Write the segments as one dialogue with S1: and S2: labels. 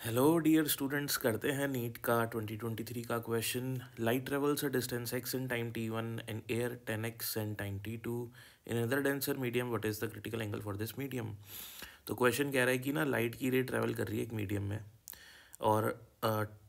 S1: Hello dear students करते हैं NEET का 2023 का question light travels a distance x in time t one and air ten x and time t two in other denser medium what is the critical angle for this medium तो question कह रहा है कि ना light की रे travel कर रही है एक मीडियम में और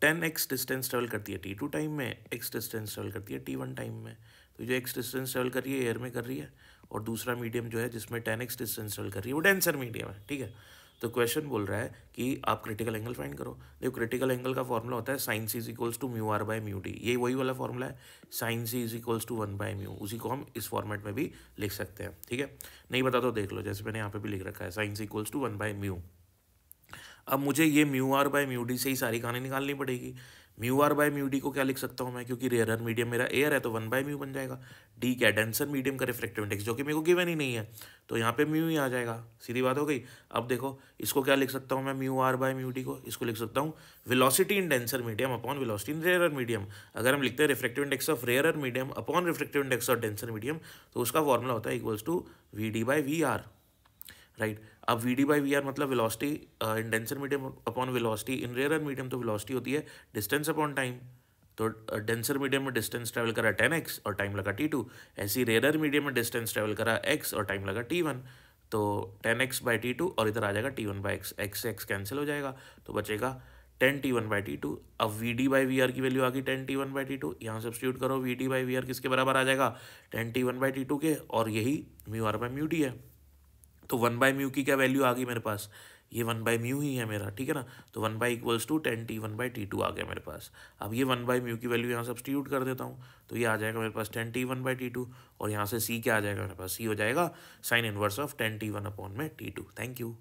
S1: टेन एक्स डिस्टेंस ट्रेवल करती है टी टू टाइम में एक्स डिस्टेंस ट्रेवल करती है टी वन टाइम में। तो जो एक्स डिस्टेंस ट्रेवल कर रही है एयर में कर रही है और दूसरा मीडियम जो है जिसमें टेन एक्स डिस्टेंस ट्रेवल कर रही है, वो डेंसर मीडियम है, ठीक है? तो क्वेश्चन बोल रहा है कि आप क्रिटिकल एंगल फाइंड करो। देखो क्रिटिकल एंगल का फॉर्मूला होता है sine c is equals to mu r by mu d ये वही वाला फॉर्मूला है। Sine c is equals to one by mu उसी को हम इस फॉर्मेट में भी लिख सकते हैं, ठीक है? नहीं बता तो देख लो, जैसे मैंने यहाँ पे भी लिख रखा है। Sine c equals to one by mu अब मुझे ये mu r by mu d से ही सारी कहानी निकालनी पड़ेगी। Mu r by mu d को क्या लिख सकता हूँ मैं? क्योंकि रेयर मीडियम मेरा एयर है तो वन बाय म्यू बन जाएगा। डी क्या? डेंसर मीडियम का रिफ्लेक्टिव इंडेक्स जो कि मेरे को गिवन ही नहीं है। तो यहाँ पे म्यू ही आ जाएगा। सीधी बात हो गई? अब देखो, इसको क्या लिख सकता हूँ मैं? Mu r by mu d को इसको लिख सकता हूँ। Velocity in denser medium upon velocity in rare medium अगर हम लिखते हैं reflective index of rare medium upon reflective index of denser medium तो उसका फॉर्मूला होता है equals to v d by v r right अब v d by v r मतलब velocity in denser medium upon velocity in rare medium तो velocity होती है distance upon time तो डेंसर मीडियम में डिस्टेंस ट्रैवल करा टेन एक्स और time लगा टी टू ऐसी रेयर मीडियम में डिस्टेंस ट्रैवल करा एक्स और टाइम लगा टी वन तो then x by t two और इधर आ जाएगा t one by x x x cancel हो जाएगा तो बचेगा then t one by t two अब v d by v r की वैल्यू आ गई then t one by t two यहाँ सब्सिट्यूट करो v d by v r किसके बराबर आ जाएगा? Then t one by t two के और यही mu r by mu d है। तो वन बाय म्यू की क्या वैल्यू आ गई मेरे पास? ये वन बाय म्यू ही है मेरा, ठीक है ना? तो one by equals to then t one by t two आ गया मेरे पास। अब ये वन बाय म्यू की वैल्यू यहाँ सब्सटीट्यूट कर देता हूँ तो ये आ जाएगा मेरे पास then t one by t two और यहाँ से सी क्या आ जाएगा मेरे पास? सी हो जाएगा sine inverse of then t one upon में टी टू थैंक यू